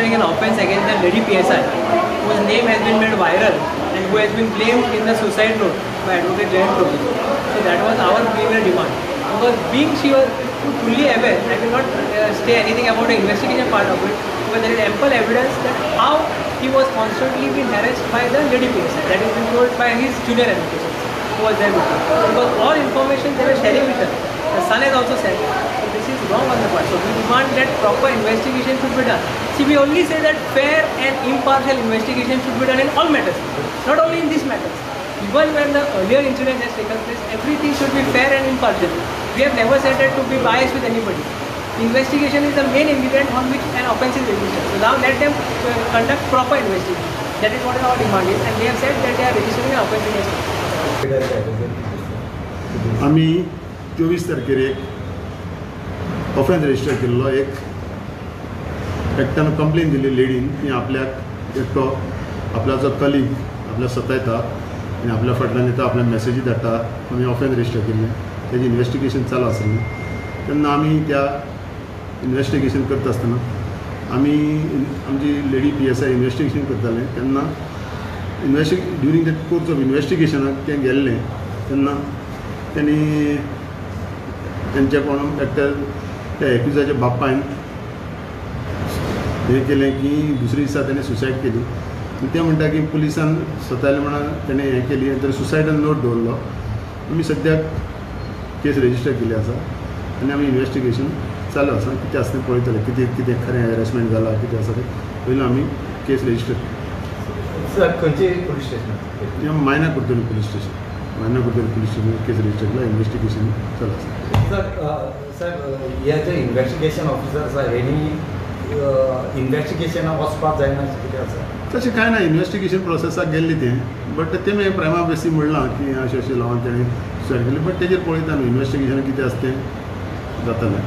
registering an offence against the lady PSI, whose name has been made viral and who has been blamed in the suicide note by Advocate Jayant Prabhu. So that was our premier demand. Because being she was fully aware, I will not uh, say anything about the investigation part of it, but there is ample evidence that how he was constantly being harassed by the lady PSI. That is been told by his junior advocate who was there. Because all information they were sharing with her. The son has also said. So this is wrong on the part. So we demand that proper investigation should be done. See, we only say that fair and impartial investigation should be done in all matters, not only in these matters. Even when the earlier incident has taken place, everything should be fair and impartial. We have never said that to be biased with anybody. Investigation is the main ingredient on which an offence is registered. So now let them uh, conduct proper investigation. That is what our demand is, and they have said that they are registering an offence against us. आम्ही चोवीस तारखेर एक offence register केल्लो एक एकट्यानं complain दिली लेडीन की आपल्याक एकटो आपला जो कलीग आपल्या सतायता आनी आपल्या फाटल्यान येता आपल्या मेसेजी धाडटा आमी ऑफेन रजिस्टर केल्लें तेजें इन्वेस्टिगेशन चालू आसलें तेन्ना आमी त्या इन्वेस्टिगेशन करता आसतना आमी आमची lady P S I investigation करताले तेन्ना investigation during the course of इन्वेस्टिगेशनाक तें गेल्लें तेन्ना त्यांनी त्यांच्या कोण एकट्या त्या एक्युजाच्या बापायन हें केलें की दुसरे दिसा ताणें सुसायड केली. ते म्हणटा की पुलिसान स्वताले म्हणून ताणें हें केली आनी तर सुसायडान नोट दवरलो आमी सद्याक केस रजिस्टर केली आसा आनी आमी इन्वेस्टिगेशन चालू आसा कितें आसा तें पळयतले कितें कितें खरें हॅरेसमेंट जाला कितें आसा तें. पयलीं आमी केस रजिस्टर सर खंयचे पुलीस स्टेशन या Maina Curtorim police station Maina Curtorim police station case register केला इन्वेस्टिगेशन चालू आसा सर सर हे जे इन्व्हेस्टिगेशन ऑफिसर आसा हेणी इन्व्हेस्टिगेशनाक वचपाक जायना कितें आसा तशें कांय ना इन्वेस्टिगेशन प्रोसेसाक गेल्ली तें. बट तें प्रायमा बेसी म्हणलां की अशें अशें लावन तेणें सुसायड केली. बट तेजेर पळयता न्हू इन्वेस्टिगेशन कितें आसा तें जातालें